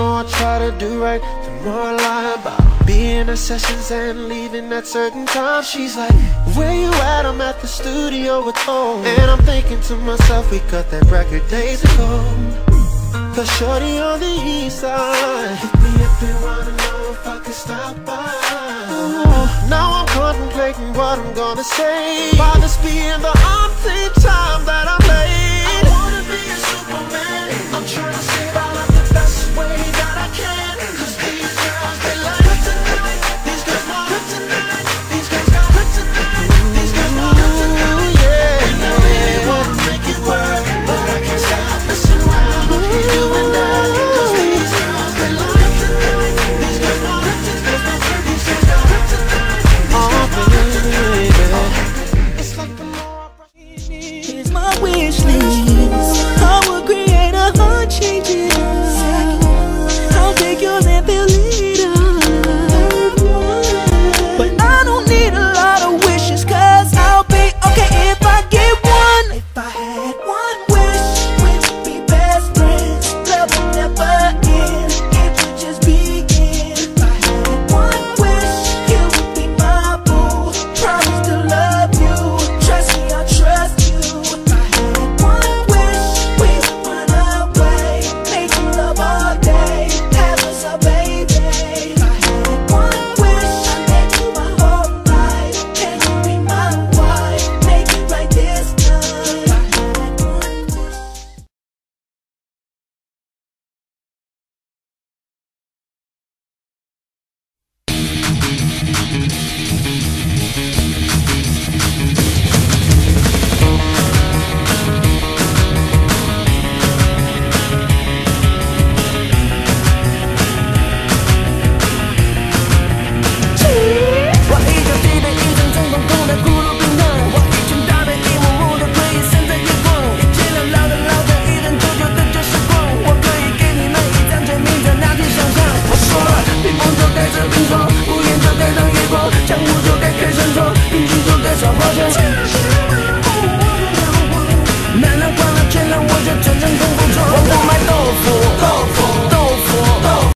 more I try to do right, the more I lie about Being at sessions and leaving at certain times. She's like, where you at? I'm at the studio with home And I'm thinking to myself, we cut that record days ago. Cause shorty on the east side Hit me if you wanna know if I could stop by. Now I'm contemplating what I'm gonna say. By this being the only time that I'm